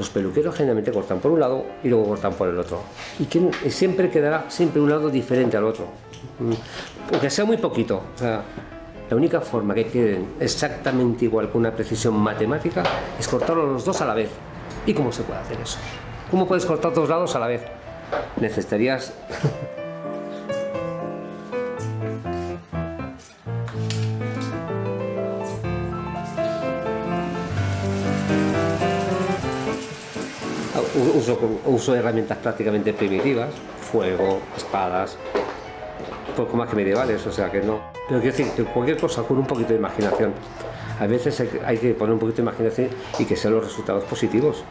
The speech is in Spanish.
Los peluqueros generalmente cortan por un lado y luego cortan por el otro. Y que siempre quedará siempre un lado diferente al otro. Mm, aunque sea muy poquito. O sea, la única forma que queden exactamente igual con una precisión matemática es cortarlos los dos a la vez. ¿Y cómo se puede hacer eso? ¿Cómo puedes cortar dos lados a la vez? Necesitarías uso, uso herramientas prácticamente primitivas, fuego, espadas, poco más que medievales, o sea que no. Pero quiero decir que cualquier cosa con un poquito de imaginación. A veces hay que poner un poquito de imaginación y que sean los resultados positivos.